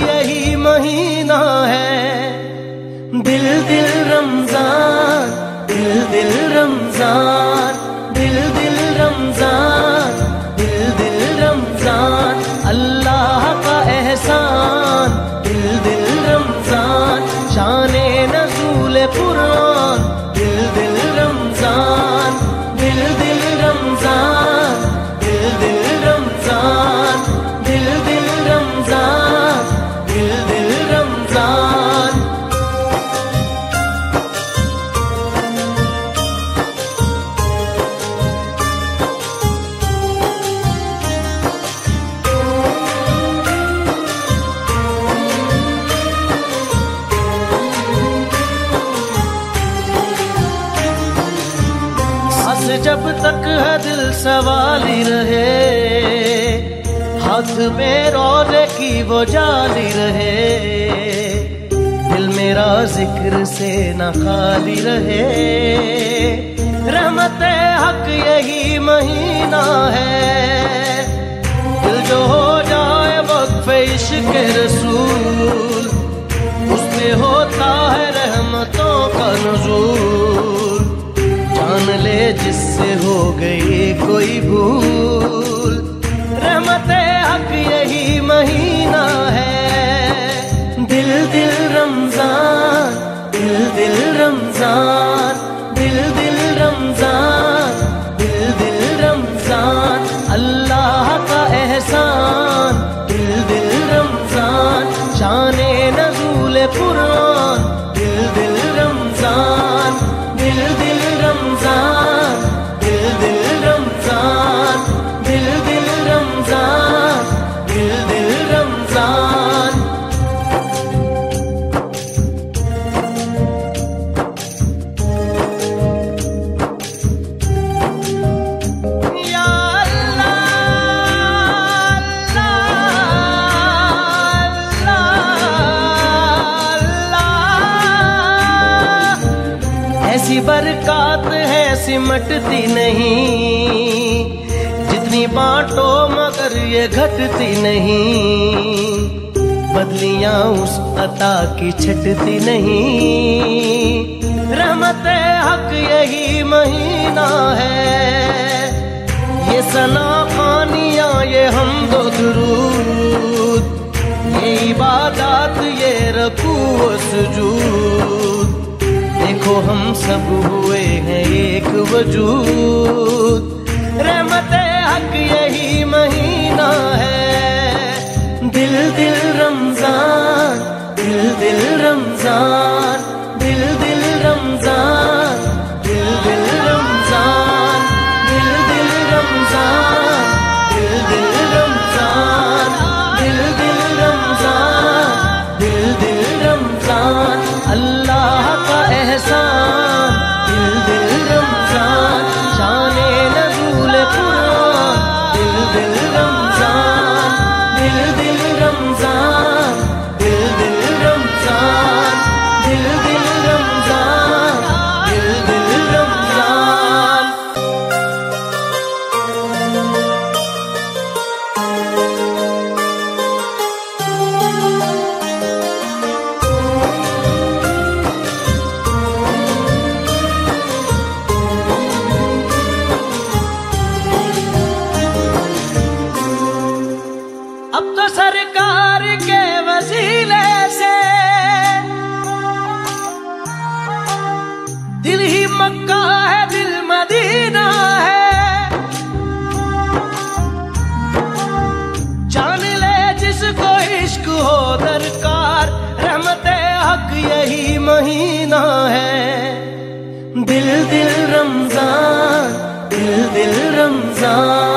यही महीना है। दिल दिल रमज़ान, दिल दिल रमज़ान, दिल दिल रमज़ान, दिल दिल रमज़ान। अल्लाह का एहसान, दिल दिल रमज़ान। शान नजूल पुरान सवाली रहे। हाथ में रोज़े की वो जाली रहे। दिल मेरा ज़िक्र से न खाली रहे। रहमत हक यही महीना है। दिल जो हो जाए वक्फ इश्क रसूल। उसमें होता है रहमतों का ले जिससे हो गई कोई भूल। रहमत हक, यही महीना है। दिल दिल रमज़ान, दिल दिल रमज़ान। बरकत है, सिमटती नहीं। जितनी बांटो मगर ये घटती नहीं। बदलियाँ उस अता की छटती नहीं। रहमत हक यही महीना है। ये सना खानिया ये हम दो दुरूद। ये इबादत, ये व सुजूद। हम सब हुए हैं एक वजूद। रहमत हक, यही महीना है। दिल दिल रमज़ान, दिल दिल रमज़ान। दिल दरकार रहमत हक यही महीना है। दिल दिल रमज़ान दिल दिल रमज़ान।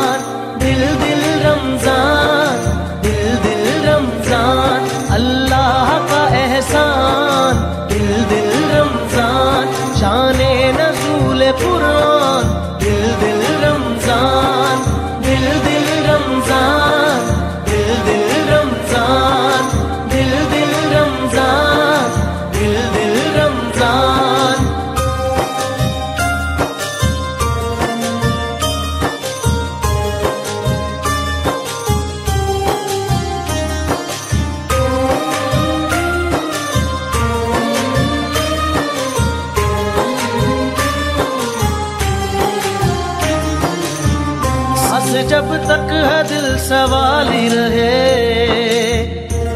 जब तक है दिल सवाली रहे,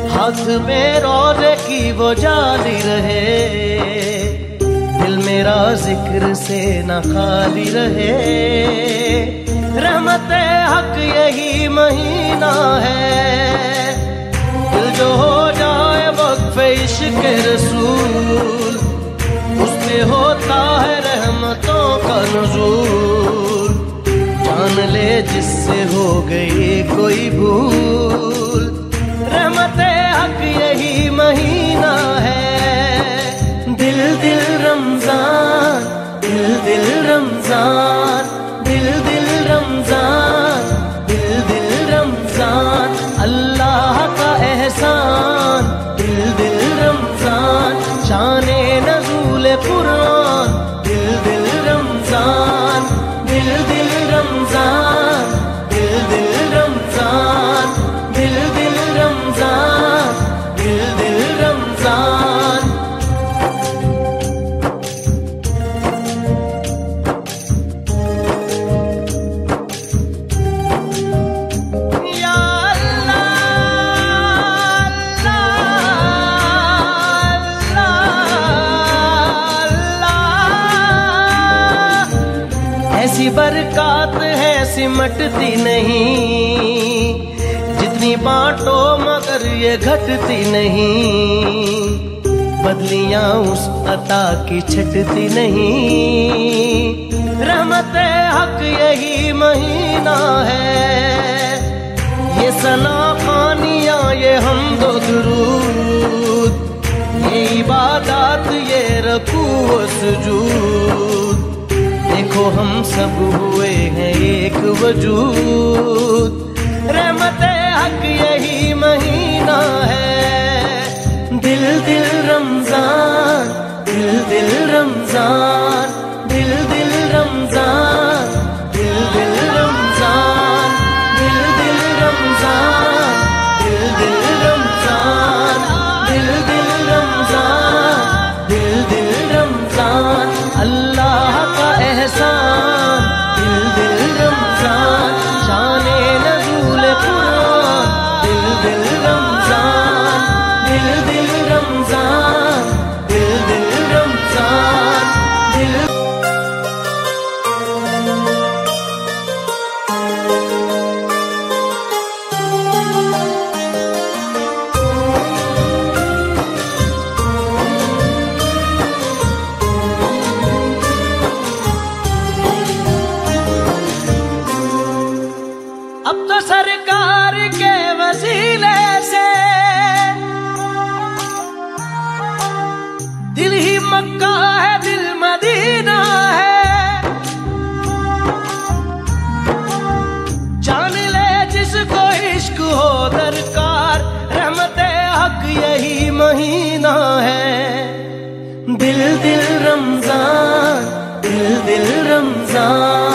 हाथ में रोज़े की वो जाली रहे। दिल मेरा ज़िक्र से न खाली रहे। रहमत हक यही महीना है। दिल जो हो जाए वक्त इश्क जिससे हो गई कोई भूल। सिमटती नहीं। जितनी बांटो मगर ये घटती नहीं। बदलियाँ उस अता की छटती नहीं। रहमत हक यही महीना है। ये सना खानिया ये हम दो दुरूद। ये इबादत, ये व सुजूद। देखो हम सब हुए हैं एक वजूद। रहमत हक, यही महीना है। दिल दिल रमज़ान, दिल दिल रमज़ान, दिल दिल महीना है। दिल दिल रमज़ान दिल दिल रमज़ान।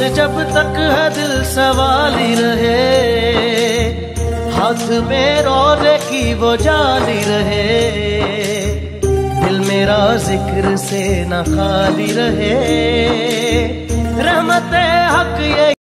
सांस जब तक है दिल सवाली रहे, हाथ में रोज़े की वो जाली रहे, दिल मेरा ज़िक्र से न खाली रहे। रहमत हक ये